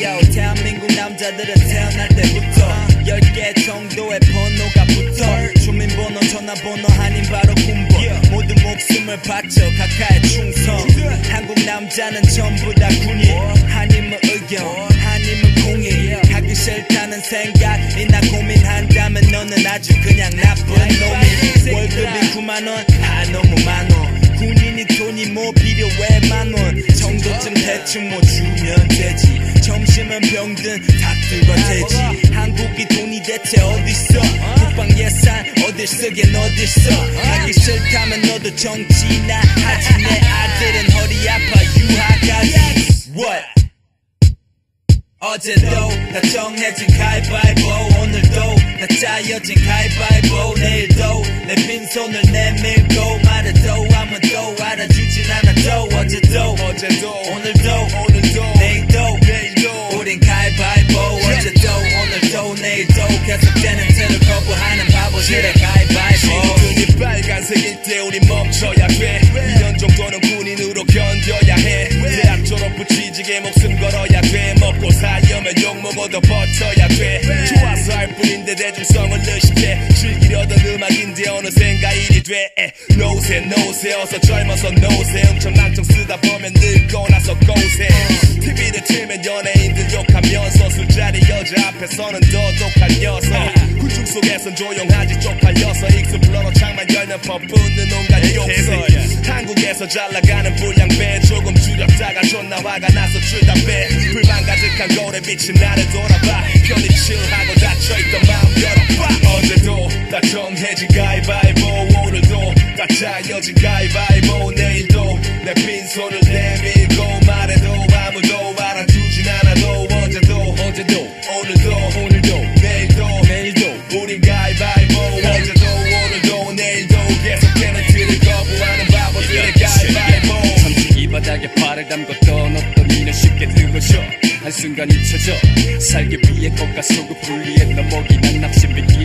Yo, 대한민국 남자들은 태어날 때부터 10개 정도의 번호가 붙어 주민번호, 전화번호 아닌 바로 군번. 모두 목숨을 바쳐 각하의 충성. 한국 남자는 전부 다 군인. 아니면 의견 아니면 공인. 하기 싫다는 생각이나 고민한다면 너는 아주 그냥 나쁜 놈이 월급이 9만원 대충 뭐 주면 되지. 점심은 병든 닭들과 돼지. 한국이 돈이 대체 어딨어? 국방 예산 어딜 쓰긴 어딨어? 하기 싫다면 너도 정치나 하지. 내 아들은 허리 아파 유학가지. What? 어제도 다 정해진 가위바위보. 오늘도 다 짜여진 가위바위보 내 어제도 오늘도 오늘도 내일도 내일도 우린 가위바위보 어제도 오늘도 내일도 계속되는 틀을 거부하는 바보들의 가위바위보. 눈이 빨간색일 때 우리 멈춰야 돼. 2년 정도는 군인으로 견뎌야 해. 대학 졸업 후 취직에 목숨 걸어야 돼. 먹고 살려면 욕 먹어도 버텨야 돼. 좋아서 할 뿐인데 대중성을 의식해 즐기려던 음악인데 어느샌가 일이 돼 노세 노세 어서 젊어서 노세. 흥청망청 쓰다 보면 늙고 나서 고생 TV를 틀면 연예인들 욕하면서 술자리 여자 앞에서는 더 독한 녀석. 군중 속에선 조용하지 쪽팔려서 익스플로러 창만 열면 퍼붓는 온갖 욕설. 한국에서 잘 나가는 불량배. 조금 줄였다가 존나 화가 나서 줄담배. 불만 가득한 거울에 비친 나를 돌아봐. 편히 칠하고 다 짜여진 가위바위보 내일도 내 빈손을 내밀고 말해도 아무도 알아주진 않아도 어제도 어제도 오늘도 오늘도 내일도 내일도 우린 가위바위보 어제도 오늘도 내일도 계속되는 틀을 거부하는 바보들의 가위바위보 잠시 이 바닥에 발을 담고 떠났던 이는 쉽게 들어져 한순간 잊혀져. 살기 위해 겉과 속을 분리해 넘어기 난 납치미끼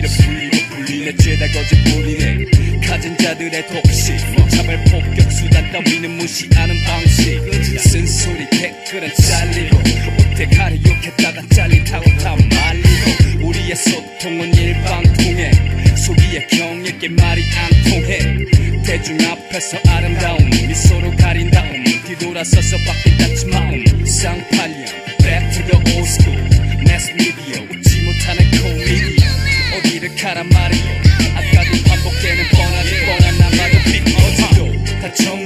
가진 자들의 독식. 잡을 폭격 수단 따위는 무시하는 방식. 쓴소리 댓글은 잘리고 우택하려 욕했다가 잘린다고 다 말리고 우리의 소통은 일방통행 소비의 경액게 말이 안 통해. 대중 앞에서 아름다움 미소로 가린 다음 뒤돌아서서 바뀐 닫힌 마음. 쌍팔년 back to the old school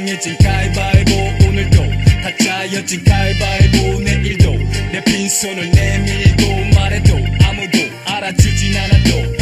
팽팽해진 가위바위보. 오늘도 다짜여진 가위바위보. 내일도 내 빈손을 내밀고 말해도 아무도 알아주진 않아도